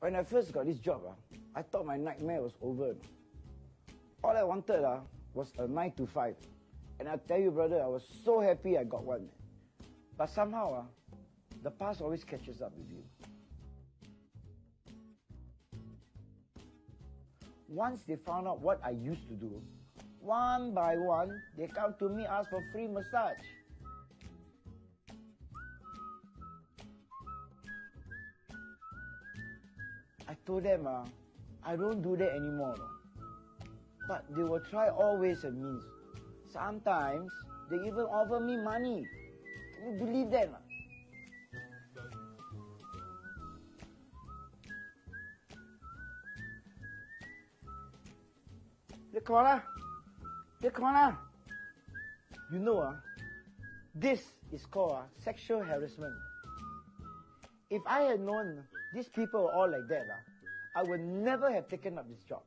When I first got this job, ah, I thought my nightmare was over. All I wanted ah, was a 9 to 5. And I tell you, brother, I was so happy I got one. But somehow, ah, the past always catches up with you. Once they found out what I used to do, one by one, they come to me ask for free massage. I told them, uh, I don't do that anymore. But they will try all ways and means. Sometimes they even offer me money. Can you believe them? Dia come on lah. You know ah, this is called ah, sexual harassment. If I had known these people were all like that, ah, I would never have taken up this job.